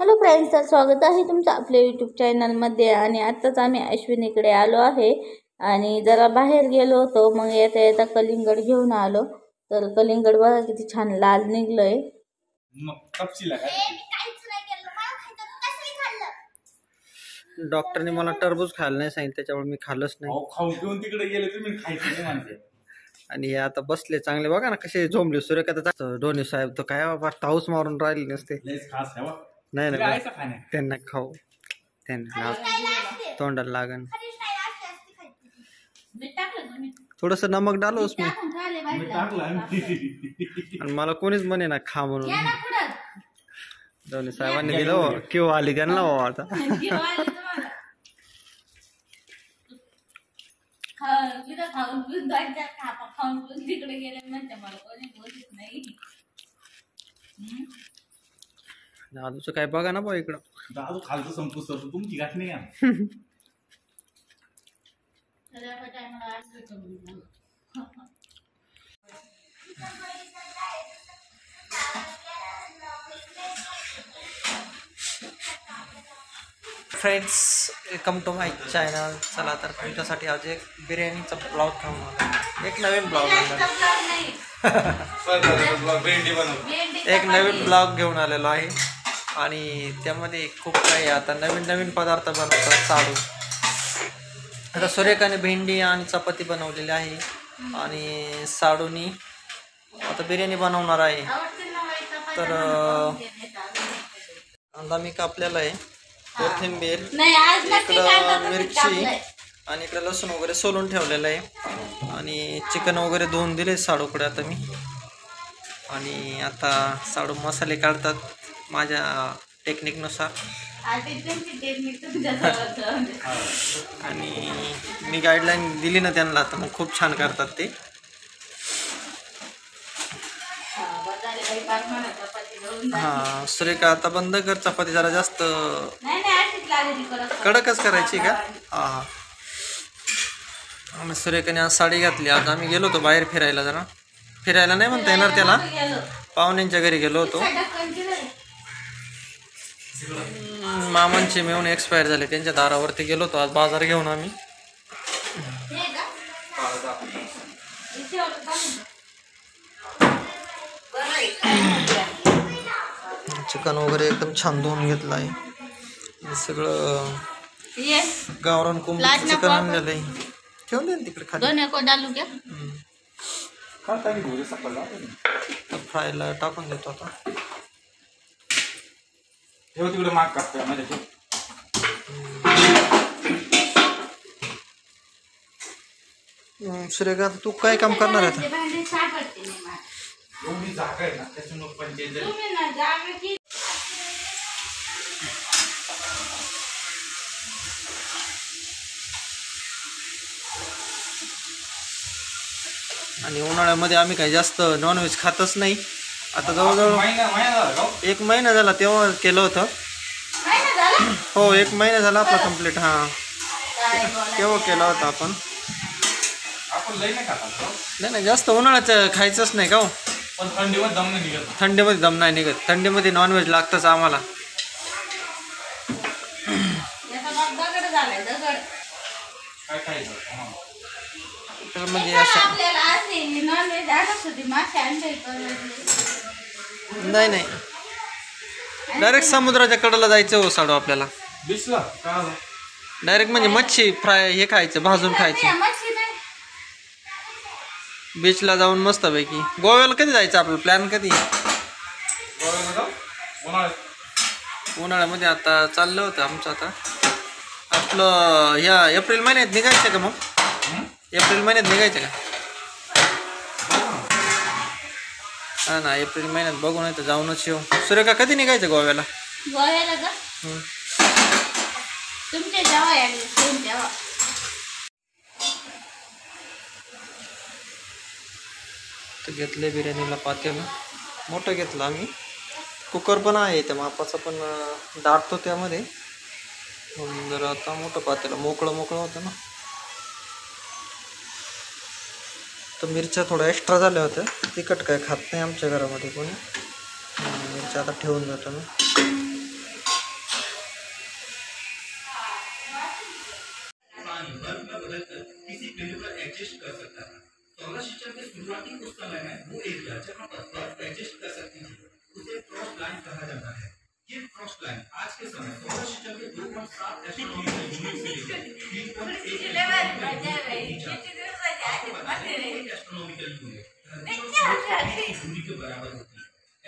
Hello friends तर स्वागत आहे तुमचं आपल्या यूट्यूब चॅनलमध्ये आणि आत्ताच आम्ही अश्विनीकडे आलो आहे. आणि जरा बाहेर गेलो होतो मग येता येता कलिंगड घेऊन आलो. तर कलिंगड बघा किती छान लाल निघलंय. मग तपशीला काय? डॉक्टरने मला टरबूज खायला नाही सांगितलं त्याच्यामुळे मी खाल्लंच नाही. पिऊन तिकडे गेले तुम्ही खायचं नाही म्हणते आणि हे आता बसले चांगले बघा ना कसे झोंबले. सूर्यकांत धोनी साहेब तो काय बाबा ताऊस मारून राहिले नसते. खास. नाही खाण्या त्यांना खाऊ. त्यांना. तोंडाला लागन. थोडस नमक डालो उसमें मी टाकलं आणि मला कोणीच म्हणे ना खा म्हणून. धोनी साहेबांनी दिलं हो. किंवा आली त्यांना हो आता? खाऊन तिकडे गेले म्हणते मला कोणी बोलत नाही. दादूचं काय बघा ना बा इकडं. दादू खालचं संपूस तर तुमची गाठ नाही आहे. Friends welcome to my channel चला तर तुमच्यासाठी आज एक बिर्याणीचा ब्लॉग घेऊन आलो. एक नवीन ब्लॉग भेंडी बनव एक नवीन ब्लॉग घेऊन आलेलो आहे. आणि त्यामध्ये खूप काही आता नवीन नवीन पदार्थ बनवतात साडू. आता सुरेखाने भेंडी आणि चपाती बनवलेली आहे. आणि साडूनी आता बिर्याणी बनवणार आहे. तर कांदा मी कापलेला आहे. कोथिंबीर नाही आज नक्की इकडं मिरची. आणि इकडे लसूण वगैरे सोलून ठेवलेलं आहे. आणि चिकन वगैरे धुवून दिले साडूकडे आता मी. आणि आता साडू मसाले काढतात. माझ्या टेक्निकनुसार. आणि मी गाईडलाईन दिली ना त्यांना तर मग खूप छान करतात ते. हा. हां सुरेखा आता बंद कर चपाती जरा जास्त कडकच करायची का? हां हां. आम्ही सुरेखाने आज साडी घातली. आज आम्ही गेलो होतो बाहेर फिरायला जरा. फिरायला नाही म्हणता येणार त्याला. पाहुण्यांच्या घरी गेलो होतो. मामांचे मिळून एक्सपायर झाले. त्यांच्या दारावरती गेलो होतो. आज बाजार घेऊन आम्ही? चिकन वगैरे एकदम छान धुवून घेतलं आहे सगळं गावरान नको चिकन. आणलेलं आहे. ठेवून दे ना तिकडे खाली. फ्रायला टाकून देतो आता. ठेव तिकडे माग कापतोय माझ्या हम्म, सुरेखा आता तू काय काम करणार आहे. एवढी जागा ना त्याच्यामुळे पंचायत आणि उन्हाळ्यामध्ये आम्ही काही जास्त नॉनव्हेज खातच नाही. आता जवळजवळ? एक महिना झाला तेव्हा केलं होतं. हो एक महिना झाला आपला कंप्लीट हां. तेव्हा केला होता आपण. नाही? नाही नाही जास्त उन्हाळ्याचं खायचंच नाही का हो? पण थंडीवर दम नाही निघत. थंडीमध्ये दम नाही निघत. थंडीमध्ये नॉनव्हेज लागतंच आम्हाला. याचा बाप दगड झालाय दगड काय खायचं. तर म्हणजे असं नाही नाही. डायरेक्ट समुद्राच्या कडेला जायचं हो साडू आपल्याला? डायरेक्ट म्हणजे मच्छी फ्राय हे खायचं भाजून खायचं. मच्छी नाही. बीचला जाऊन मस्तपैकी. गोव्याला कधी जायचं आपलं? प्लॅन कधी? उन्हाळ्यामध्ये आता चाललं होतं आमचं आता. आपलं ह्या एप्रिल महिन्यात निघायचं का मग? हं? एप्रिल महिन्यात निघायचं का? हा ना एप्रिल महिन्यात बघू नाही तर जाऊनच येऊ. सुरेखा कधी निघायचं गोव्याला? का? तेव्हा तर घेतले बिर्याणीला पातेलं. मोठं घेतलं आम्ही. कुकर पण आहे त्या मापाचा पण अं, दाटतो त्यामध्ये. जर आता मोठं पातेलं. मोकळं मोकळं होतं ना. तो मिर्चा थोड़ा एक्स्ट्रा झाल्या होते तिखट काय खात आम्च घर मधे को मिरच्या आता ठेन जातो मैं. तो वो पर एडजस्ट कर सकती उसे क्रॉस लाइन कहा जाता है। ये फ्रॉस्ट लाइन आज के समय सोलर सिस्टम के 2.7 एस्ट्रोनॉमिकल यूनिट से लेकर 3.1 एस्ट्रोनॉमिकल दूरी के बराबर होती है।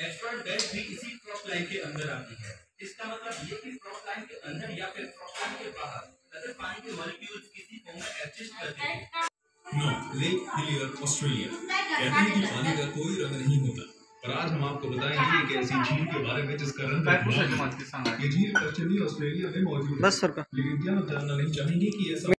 एस्ट्रॉइड बेल्ट भी इसी फ्रॉस्ट लाइन के अंदर आती है। इसका मतलब ये कि फ्रॉस्ट लाइन के अंदर या फिर फ्रॉस्ट लाइन के बाहर अगर पानी के मॉलिक्यूल्स किसी फॉर्म में एडजस्ट करते हैं नौ लेक हिलियर ऑस्ट्रेलिया कहते हैं कि पानी का कोई रंग नहीं होता। पर आज हम आपको बताएंगे एक ऐसी झील के बारे में जिसका रंग है। ये झील पश्चिमी ऑस्ट्रेलिया में मौजूद है लेकिन क्या आप जानना नहीं चाहेंगे कि ऐसा